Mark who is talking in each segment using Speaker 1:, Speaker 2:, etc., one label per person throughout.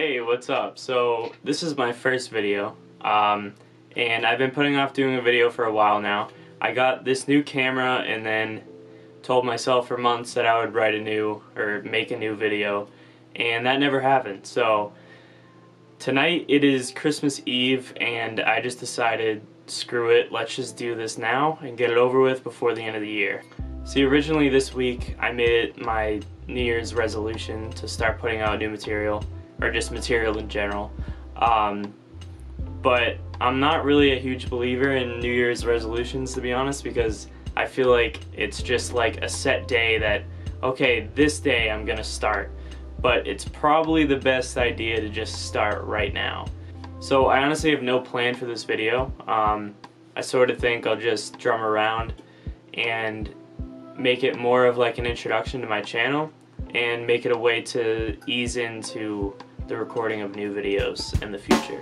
Speaker 1: Hey, what's up? So, this is my first video, um, and I've been putting off doing a video for a while now. I got this new camera and then told myself for months that I would write a new, or make a new video, and that never happened. So, tonight it is Christmas Eve, and I just decided, screw it, let's just do this now and get it over with before the end of the year. See, originally this week I made it my New Year's resolution to start putting out new material or just material in general. Um, but I'm not really a huge believer in New Year's resolutions to be honest because I feel like it's just like a set day that, okay, this day I'm gonna start. But it's probably the best idea to just start right now. So I honestly have no plan for this video. Um, I sort of think I'll just drum around and make it more of like an introduction to my channel and make it a way to ease into the recording of new videos in the future.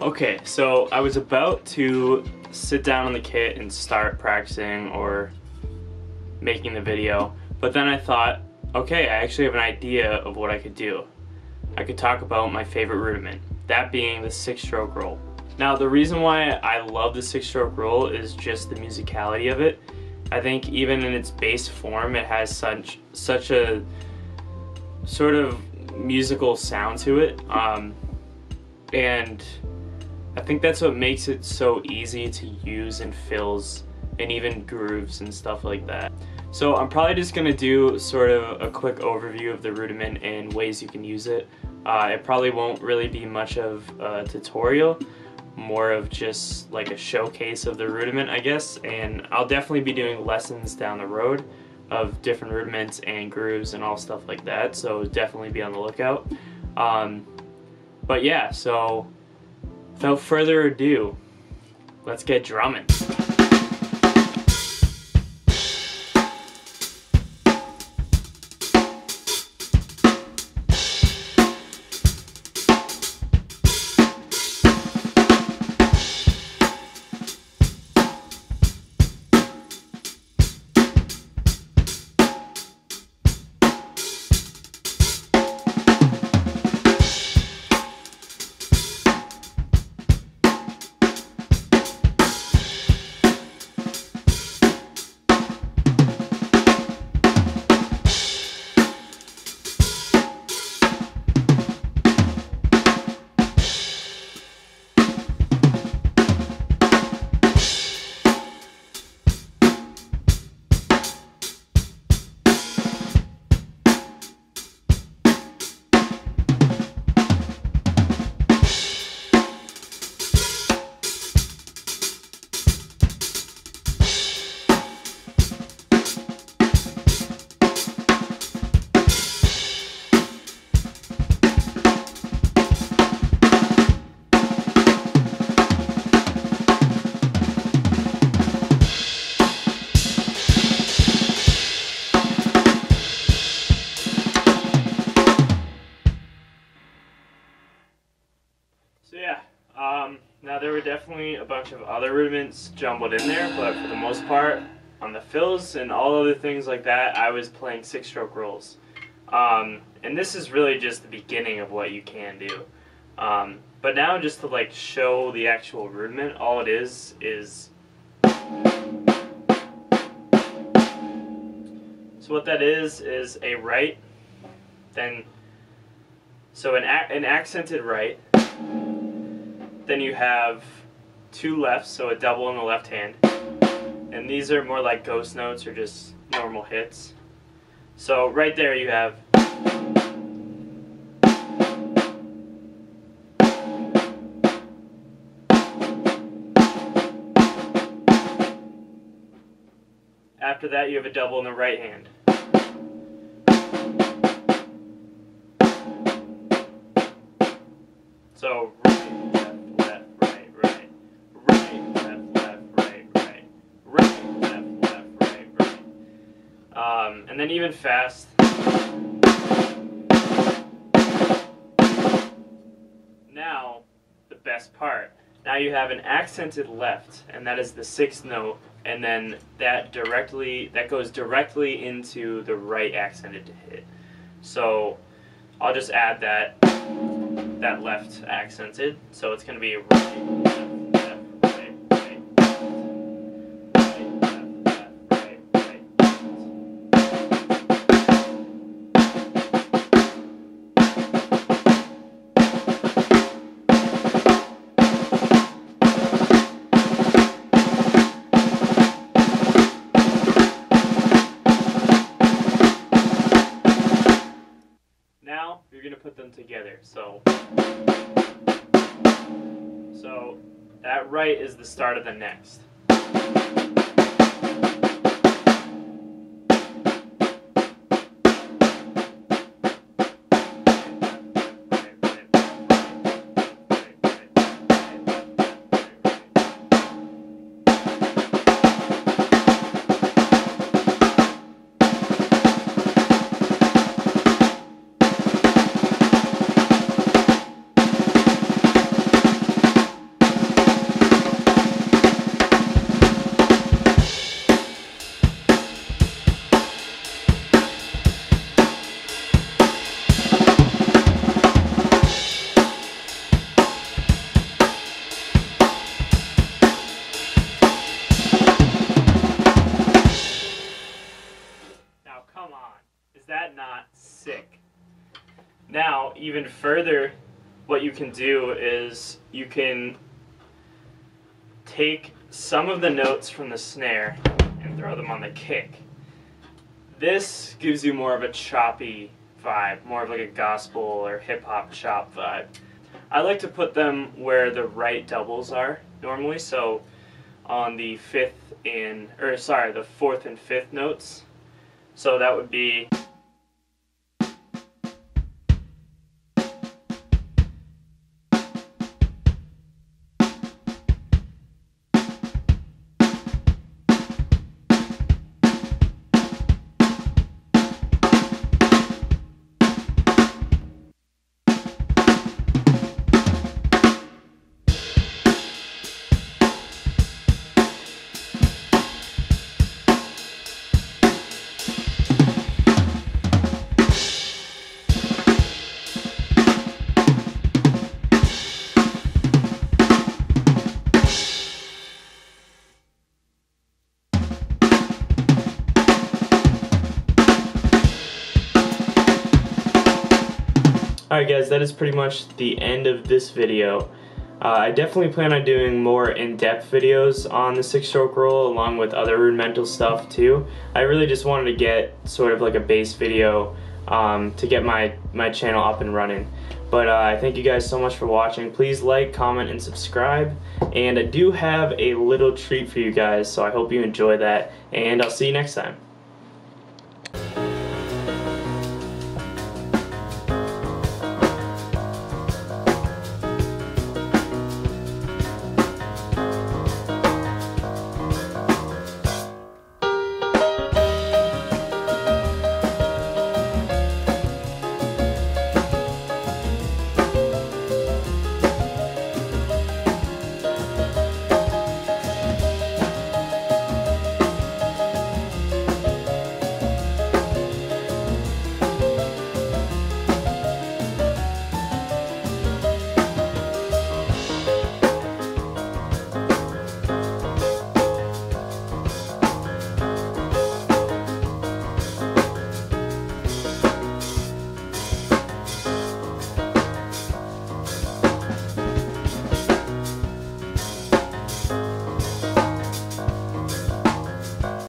Speaker 1: Okay, so I was about to sit down on the kit and start practicing or making the video, but then I thought, okay, I actually have an idea of what I could do. I could talk about my favorite rudiment, that being the six-stroke roll. Now, the reason why I love the six-stroke roll is just the musicality of it. I think even in its base form, it has such such a sort of musical sound to it, um, and I think that's what makes it so easy to use in fills and even grooves and stuff like that. So I'm probably just going to do sort of a quick overview of the rudiment and ways you can use it. Uh, it probably won't really be much of a tutorial, more of just like a showcase of the rudiment I guess, and I'll definitely be doing lessons down the road of different rudiments and grooves and all stuff like that, so definitely be on the lookout. Um, but yeah, so without further ado, let's get drumming. So yeah, um, now there were definitely a bunch of other rudiments jumbled in there, but for the most part, on the fills and all other things like that, I was playing six-stroke rolls. Um, and this is really just the beginning of what you can do. Um, but now just to like show the actual rudiment, all it is is... So what that is, is a right, then, so an, an accented right, then you have two lefts, so a double in the left hand. And these are more like ghost notes or just normal hits. So right there you have After that you have a double in the right hand. So and then even fast. Now, the best part. Now you have an accented left, and that is the sixth note, and then that directly that goes directly into the right accented to hit. So I'll just add that that left accented, so it's going to be right. Together. So, so that right is the start of the next. Even further, what you can do is you can take some of the notes from the snare and throw them on the kick. This gives you more of a choppy vibe, more of like a gospel or hip hop chop vibe. I like to put them where the right doubles are normally, so on the fifth and, or sorry, the fourth and fifth notes. So that would be Alright guys, that is pretty much the end of this video. Uh, I definitely plan on doing more in-depth videos on the six-stroke roll along with other rudimental stuff too. I really just wanted to get sort of like a base video um, to get my, my channel up and running. But uh, I thank you guys so much for watching. Please like, comment, and subscribe. And I do have a little treat for you guys, so I hope you enjoy that. And I'll see you next time.